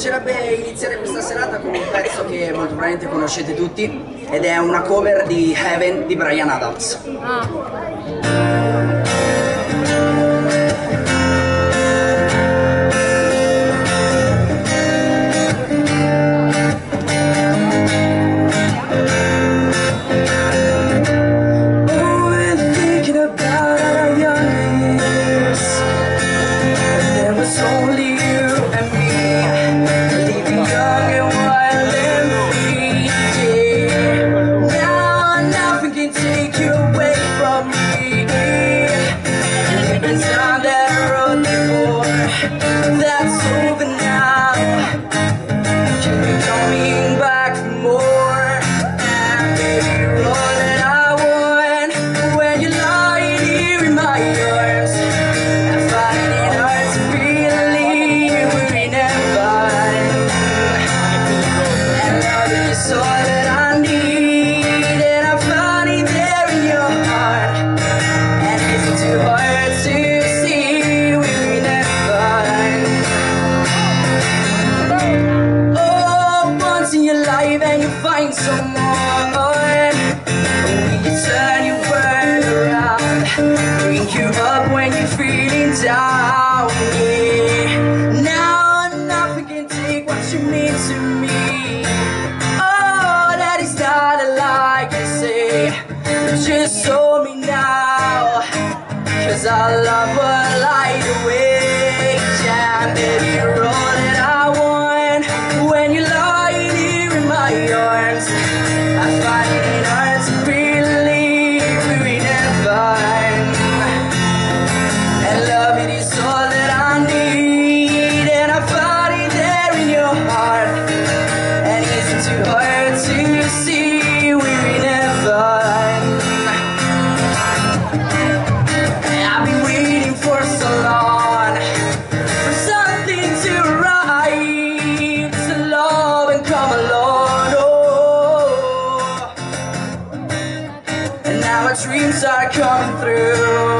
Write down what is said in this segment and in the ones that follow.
piacerebbe iniziare questa serata con un pezzo che molto probabilmente conoscete tutti ed è una cover di Heaven di Brian Adams. Ah. and you find someone When you turn your world around. Bring you up when you're feeling down. Now nothing can take what you mean to me. Oh, that is not a lie, I say Just show me now. Cause I love what dreams are coming through.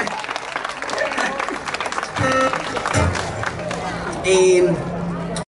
thì